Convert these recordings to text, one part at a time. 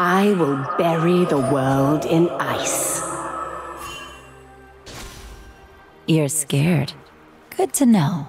I will bury the world in ice. You're scared. Good to know.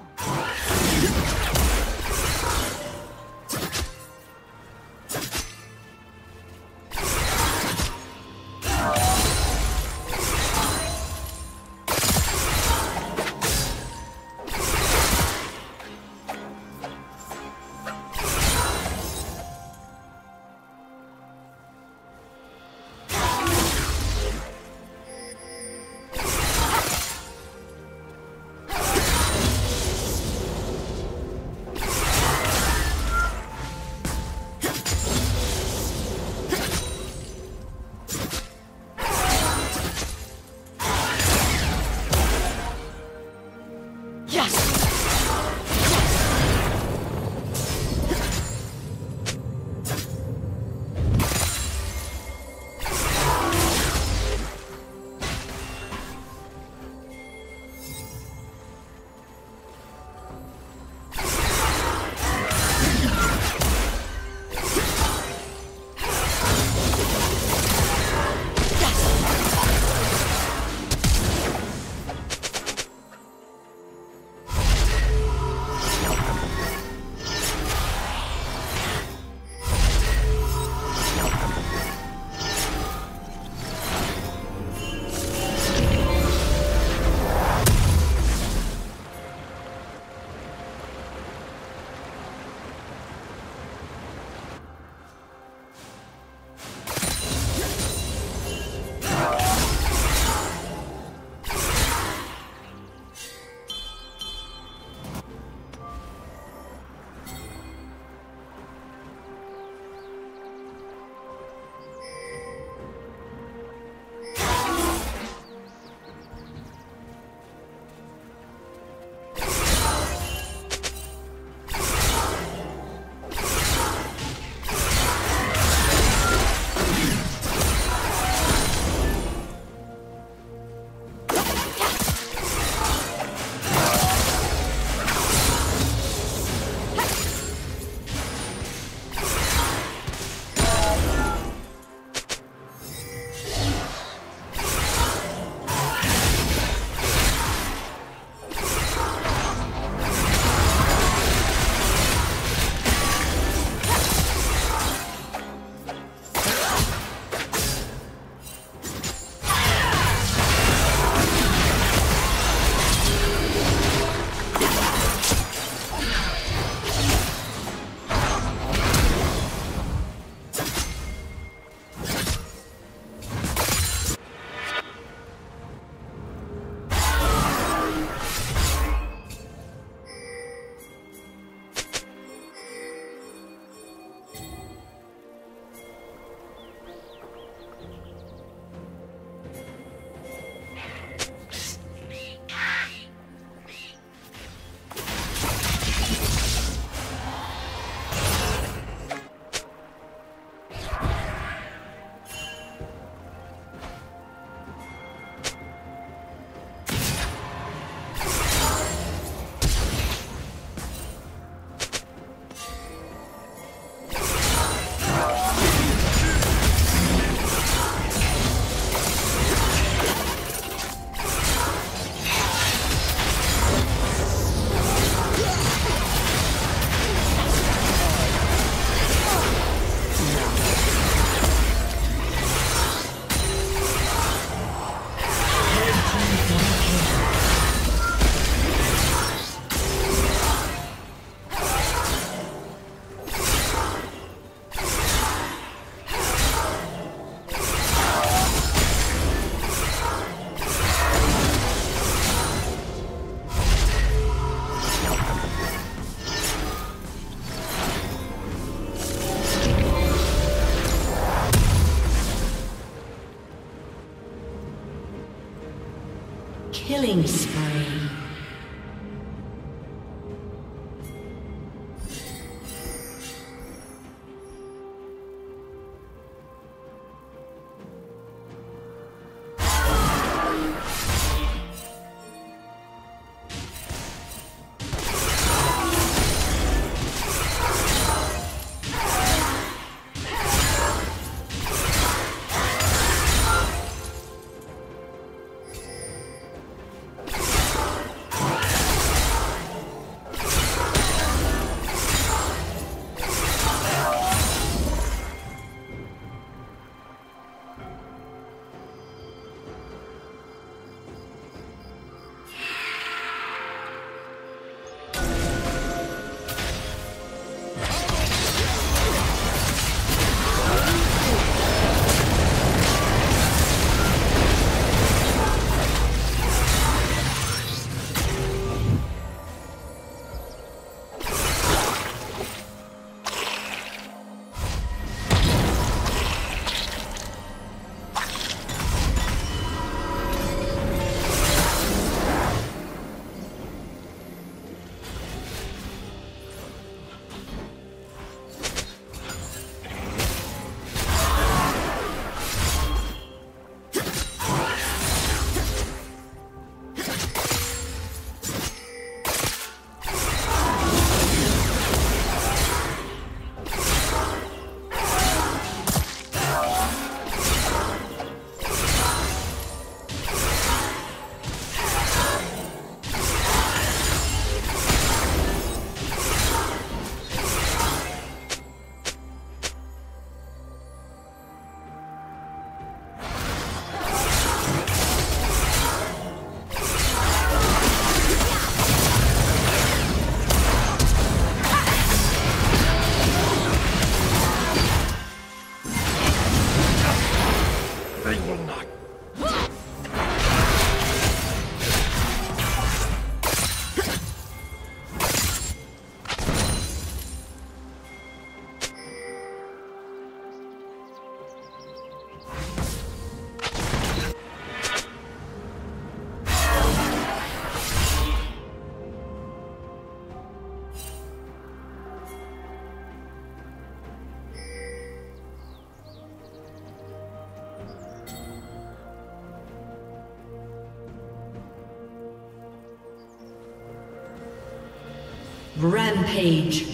Rampage.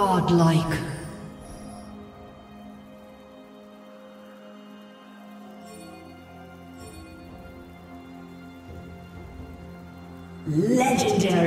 Godlike. Legendary.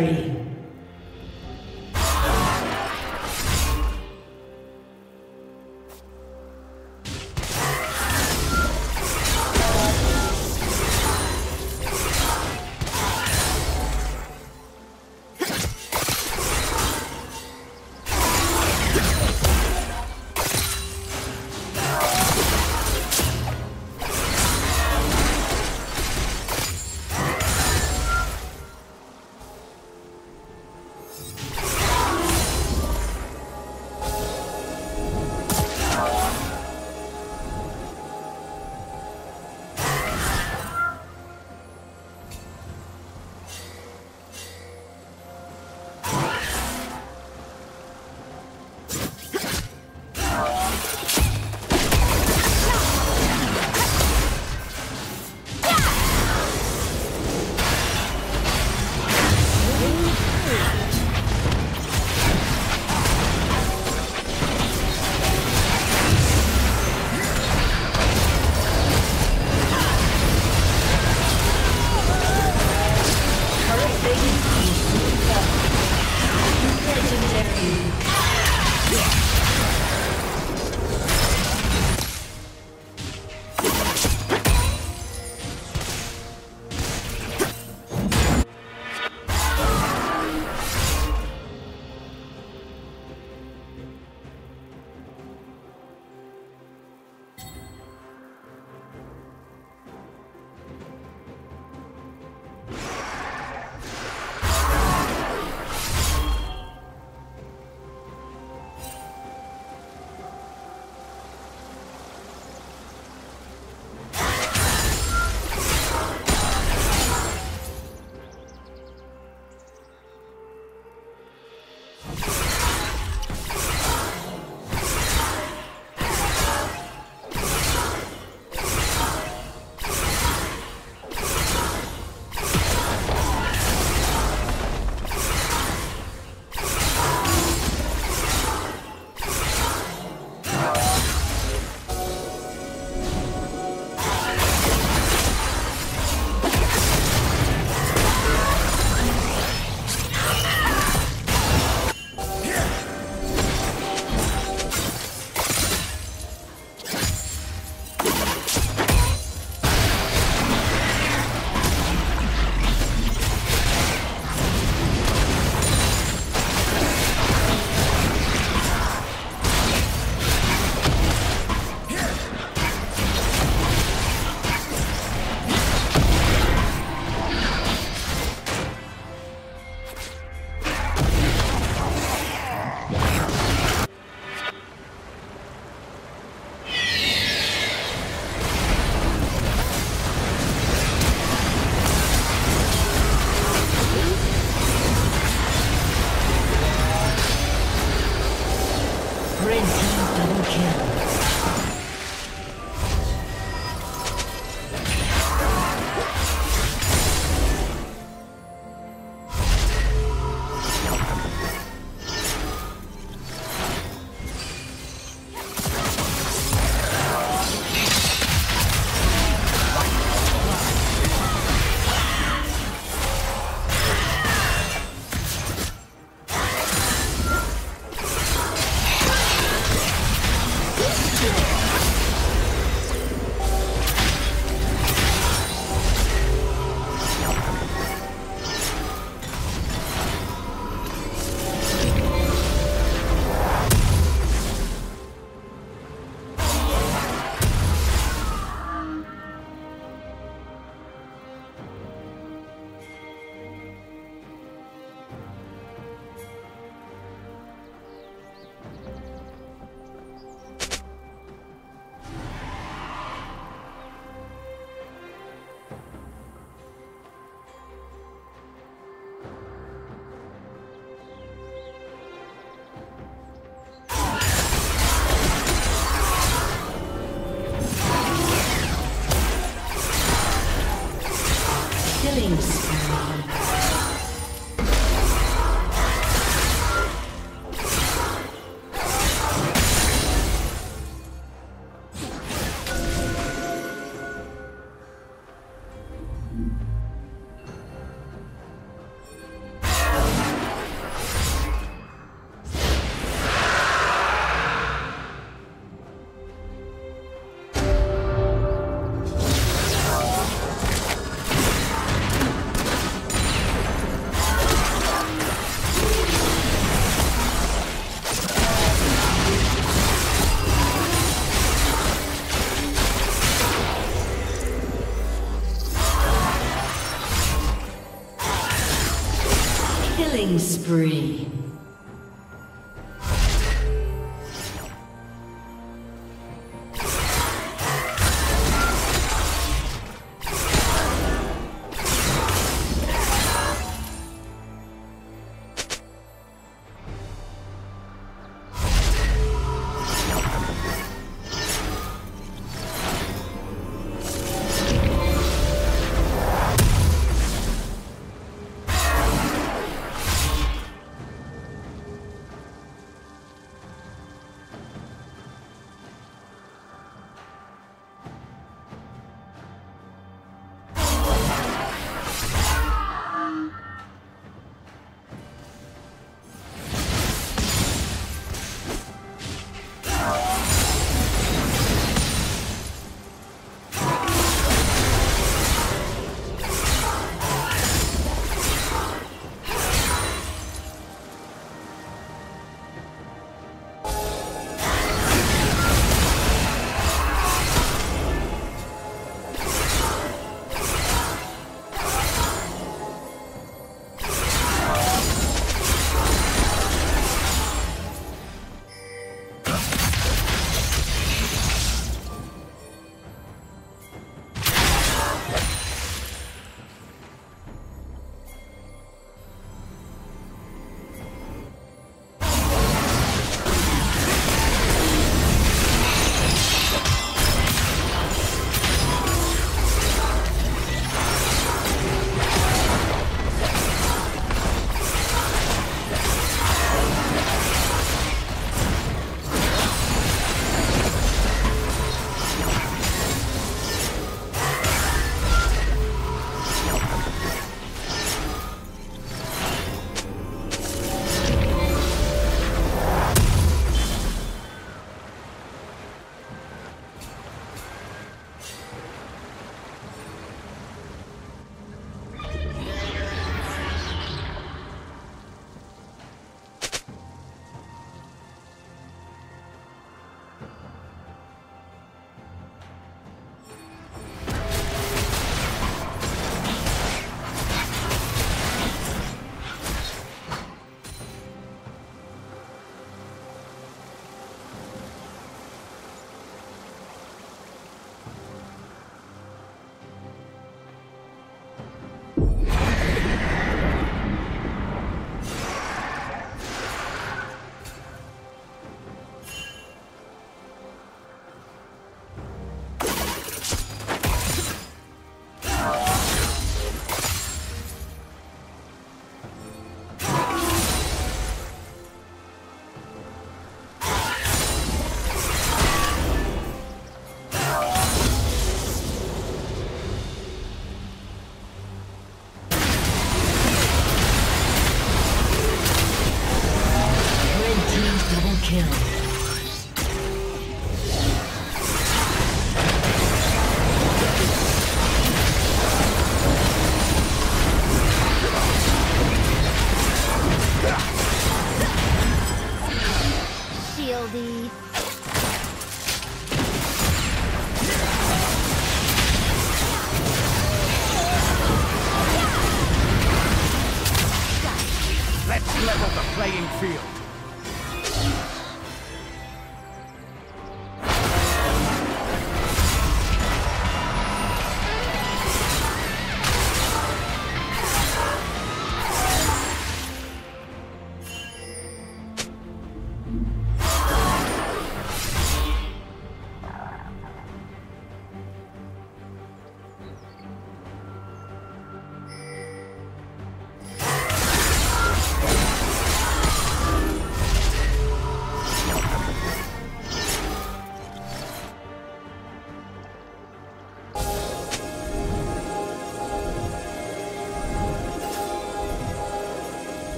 Kill.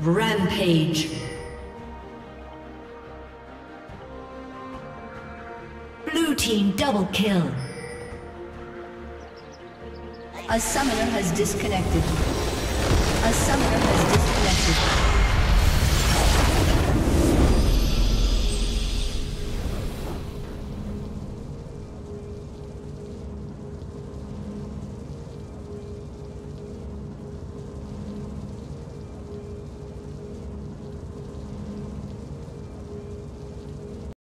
Rampage. Blue team double kill. A summoner has disconnected. A summoner has disconnected.